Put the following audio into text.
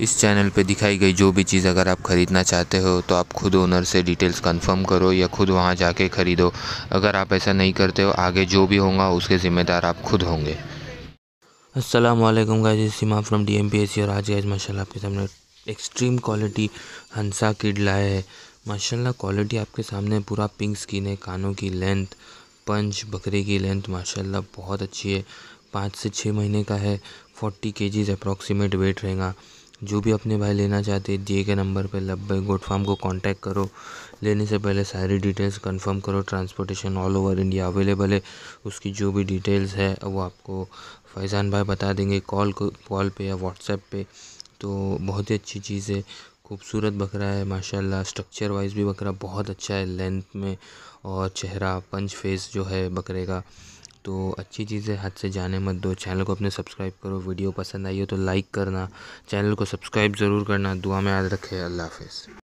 इस चैनल पे दिखाई गई जो भी चीज़ अगर आप ख़रीदना चाहते हो तो आप खुद ओनर से डिटेल्स कंफर्म करो या खुद वहाँ जाके ख़रीदो। अगर आप ऐसा नहीं करते हो, आगे जो भी होगा, उसके ज़िम्मेदार आप खुद होंगे। अस्सलाम वालेकुम guys Seema from D M P S C और आज गाइस माशाल्लाह आपके सामने एक्सट्रीम क्वालिटी हंसा किड लाए है। माशाल्लाह क्वालिटी आपके सामने पूरा पिंक स्किन है, कानों की लेंथ पंच बकरे की लेंथ माशाल्लाह बहुत अच्छी है। पाँच से छः महीने का है फोर्टी के जीज अप्रॉक्सीमेट वेट रहेगा। जो भी अपने भाई लेना चाहते हैं, दिए गए नंबर पर लब्बे गोट फार्म को कांटेक्ट करो। लेने से पहले सारी डिटेल्स कंफर्म करो transportation all over India available है। उसकी जो भी डिटेल्स है, वो आपको फैज़ान भाई बता देंगे कॉल कॉल पे या व्हाट्सएप पे। तो बहुत ही अच्छी चीज़ है, खूबसूरत बकरा है, माशाल्लाह। स्ट्रक्चर वाइज भी बकरा बहुत अच्छा है लेंथ में और चेहरा पंच फेस जो है बकरे का। तो अच्छी चीज़ें हाथ से जाने मत दो। चैनल को अपने सब्सक्राइब करो, वीडियो पसंद आई हो तो लाइक करना। चैनल को सब्सक्राइब ज़रूर करना। दुआ में याद रखें। अल्लाह हाफ़